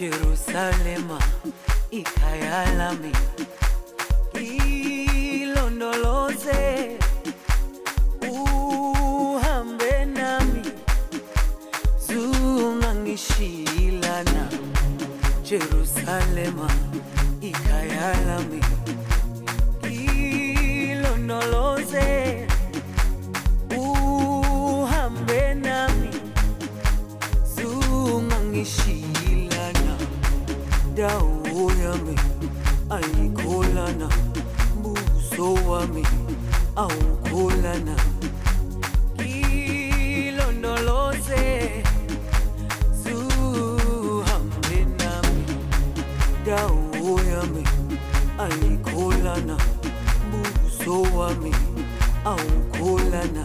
Jerusalema ikhaya lami ilondoloze uhambe nami zungangishilana Jerusalema ilondoloze uhambe nami dawo yami ayikholana buso wami awukholana ilondoloze zuhambe nami dawo yami ayikholana buso wami awukholana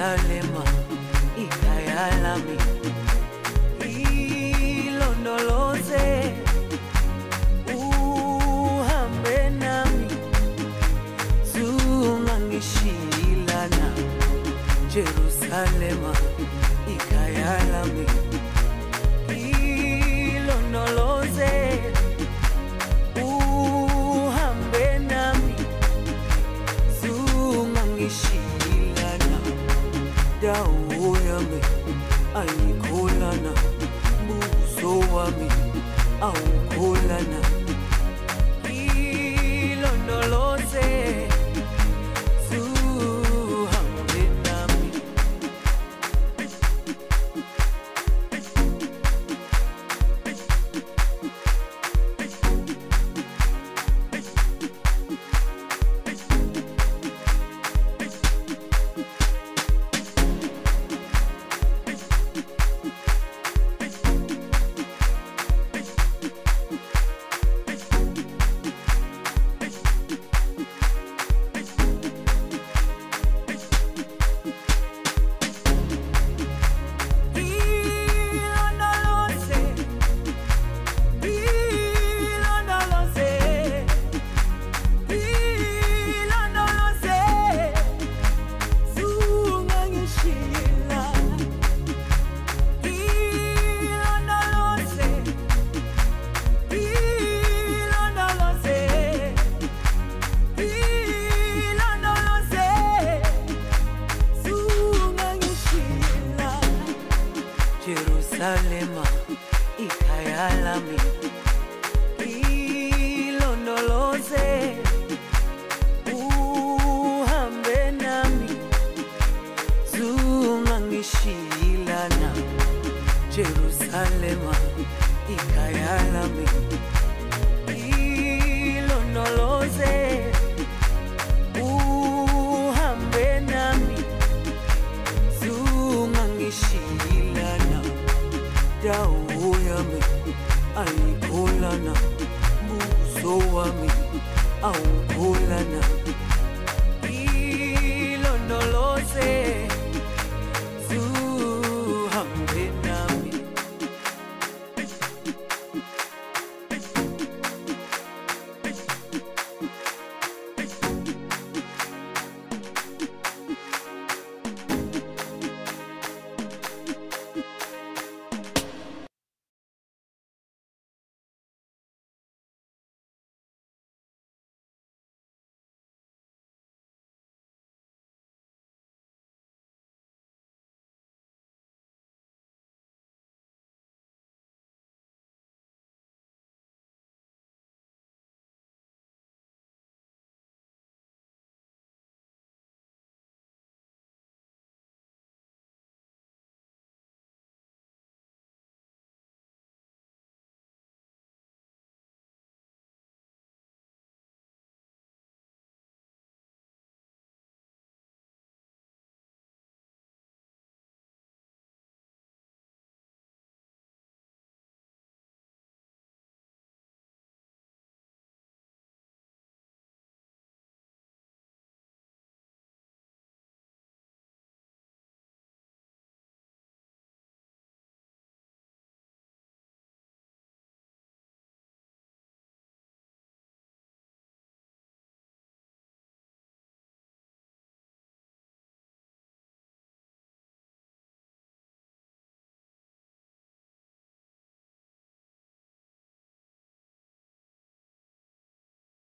Jerusalema ikhaya lami ilondoloze uhambe nami. Zungangishilana Jerusalema awukholana ilondoloze Jerusalema ikhaya lami. Ilondoloze uhambe nami. Zungangishilana Jerusalema buso wami awukholana ilondoloze